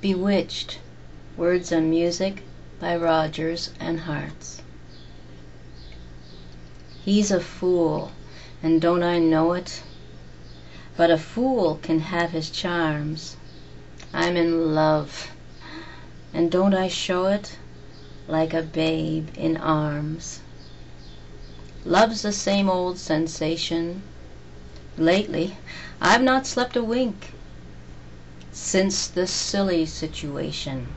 Bewitched Words and music by Rodgers and Harts He's a fool, and don't I know it? But a fool can have his charms. I'm in love, and don't I show it Like a babe in arms? Love's the same old sensation. Lately I've not slept a wink Since this silly situation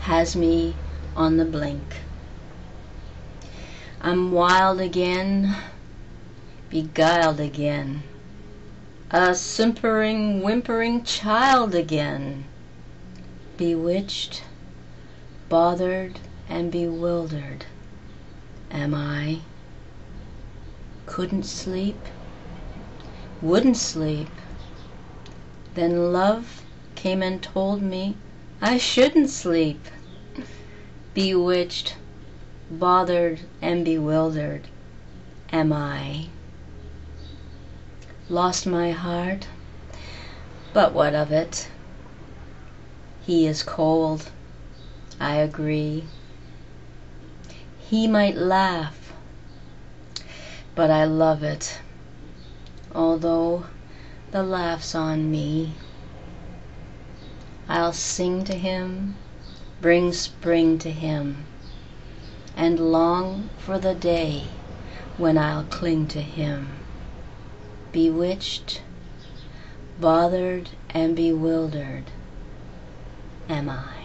Has me on the blink. I'm wild again, beguiled again, A simpering, whimpering child again, Bewitched, bothered and bewildered Am I? Couldn't sleep, wouldn't sleep, Then love came and told me I shouldn't sleep. Bewitched, bothered and bewildered Am I? Lost my heart? But what of it? He is cold, I agree. He might laugh but I love it, although the laugh's on me. I'll sing to him, bring spring to him, And long for the day when I'll cling to him. Bewitched, bothered and bewildered am I.